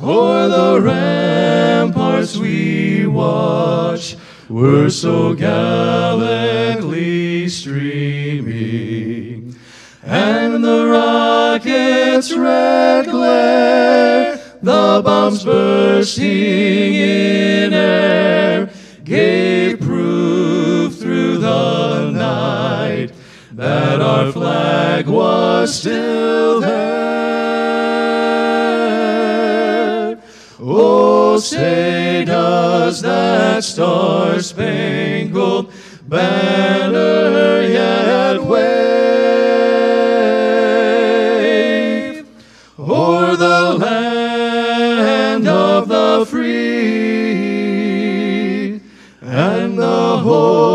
o'er the ramparts we watch were so gallantly streaming, and the rocket's red glare, the bombs bursting in air, gave proof through the night that our flag was still there. Oh, say does that star-spangled banner yet wave. O'er the land of the free and the home